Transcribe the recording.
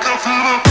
Welcome to the